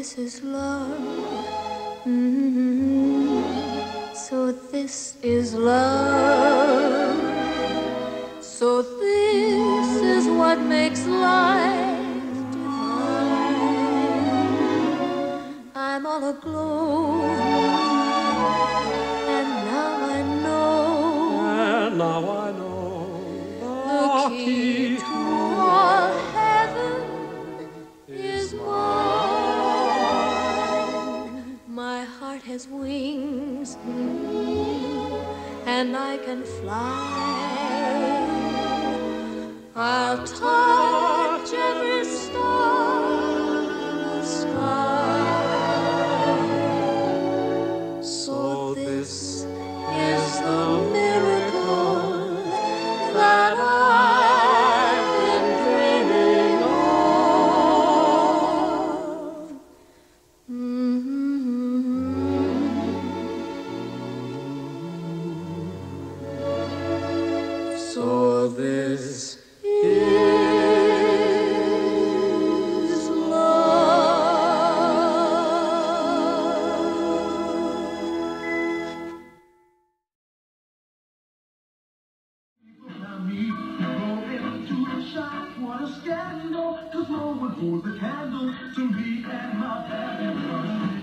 this is love. Mm-hmm. So this is love. So this is what makes life divine. I'm all aglow. And now I know And now I Heart has wings, and I can fly. I'll This is love. what a scandal. Cause no one pulls the candle to me and my bad